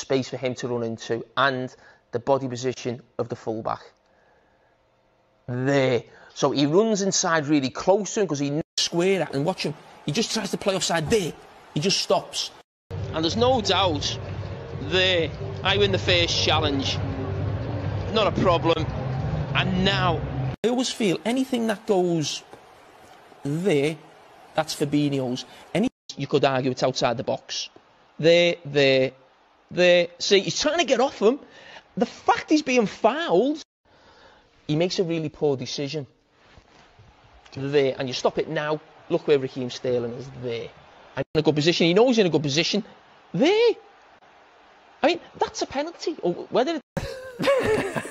space for him to run into and the body position of the fullback. There. So he runs inside really close to him because he square at and watch him. He just tries to play offside there. He just stops. And there's no doubt there I win the first challenge. Not a problem. And now I always feel anything that goes there, that's Fabinho's. Any you could argue it's outside the box. There, there, there. See, he's trying to get off him. The fact he's being fouled, he makes a really poor decision. There, and you stop it now. Look where Raheem Sterling is there. And in a good position. He knows he's in a good position. There. I mean, that's a penalty. Or whether.